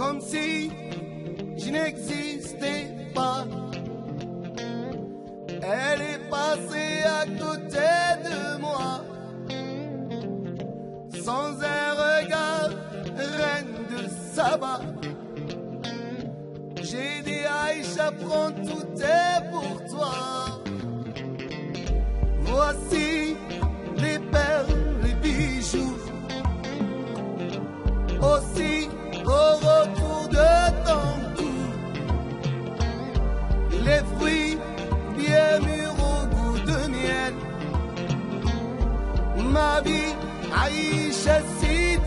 comme si je n'existais pas. Elle est passée à côté de moi, sans un regard, reine de Saba. J'ai dit Aïcha, prends tout est pour toi. Voici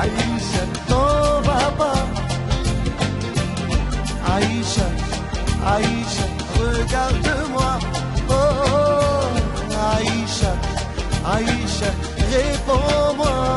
Aïcha, ton papa. Aïcha, Aïcha, regarde-moi. Oh, oh, oh. Aïcha, Aïcha, réponds-moi.